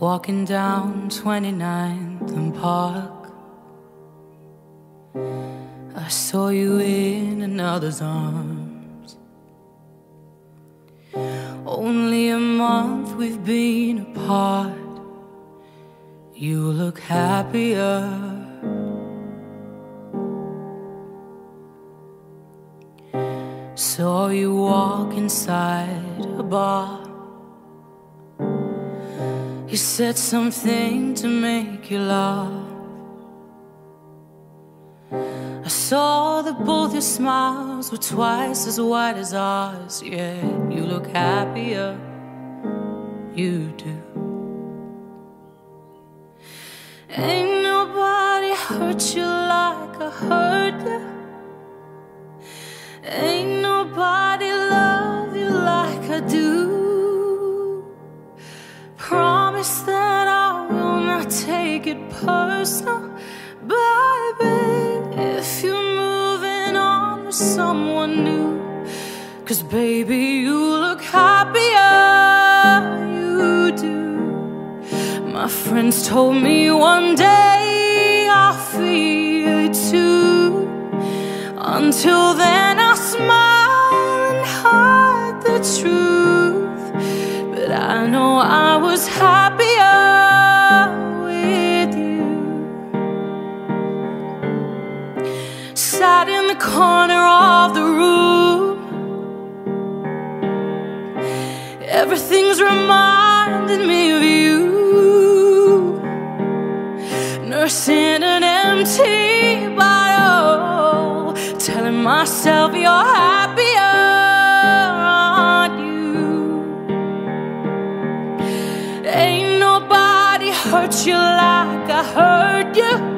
Walking down 29th and Park. I saw you in another's arms. Only a month we've been apart. You look happier. Saw you walk inside a bar You said something to make you laugh. I saw that both your smiles were twice as wide as ours Yeah, you look happier, you do. Ain't nobody hurt you like I hurt you it personal, baby. If you're moving on with someone new, cause baby, you look happier, you do. My friends told me one day I'll feel it too. Until then, I smile and hide the truth. But I know I was happier corner of the room. Everything's reminding me of you. Nursing an empty bottle, telling myself you're happier, aren't you? Ain't nobody hurt you like I hurt you.